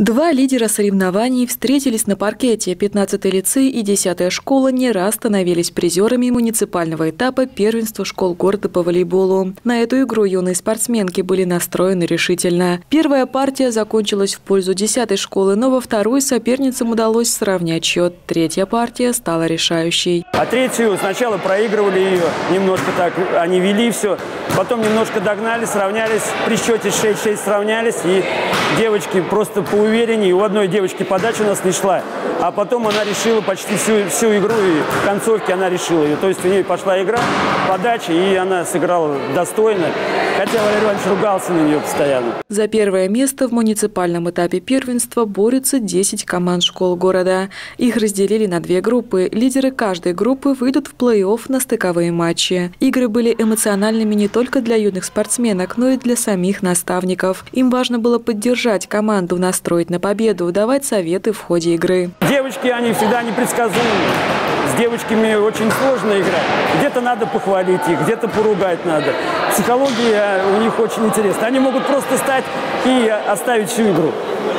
Два лидера соревнований встретились на паркете. 15-й лицей и 10-я школа не раз становились призерами муниципального этапа первенства школ города по волейболу. На эту игру юные спортсменки были настроены решительно. Первая партия закончилась в пользу 10-й школы, но во второй соперницам удалось сравнять счет. Третья партия стала решающей. А третью сначала проигрывали ее, немножко так, они вели все. Потом немножко догнали, сравнялись, при счете 6-6 сравнялись. И девочки просто по увереннее. У одной девочки подача у нас не шла, а потом она решила почти всю, всю игру, и в концовке она решила ее. То есть у нее пошла игра, подача, и она сыграла достойно. Хотя Валерий Иванович ругался на нее постоянно. За первое место в муниципальном этапе первенства борются 10 команд школ города. Их разделили на две группы. Лидеры каждой группы выйдут в плей-офф на стыковые матчи. Игры были эмоциональными не только для юных спортсменок, но и для самих наставников. Им важно было поддержать команду, настроить на победу, давать советы в ходе игры. Девочки, они всегда непредсказуемы. С девочками очень сложно играть. Где-то надо похвалить их, где-то поругать надо. Психология у них очень интересна. Они могут просто стать и оставить всю игру.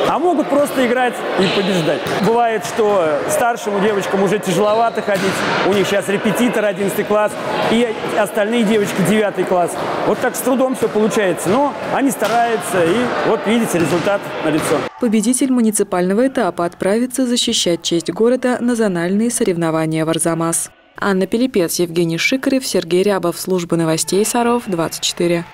А могут просто играть и побеждать. Бывает, что старшим девочкам уже тяжеловато ходить. У них сейчас репетитор 11 класс и остальные девочки 9 класс. Вот так с трудом все получается. Но они стараются и вот видите результат на лицо. Победитель муниципального этапа отправится защищать честь города на зональные соревнования в Арзамас. Анна Пелепец, Евгений Шикарев, Сергей Рябов. Служба новостей Саров, 24.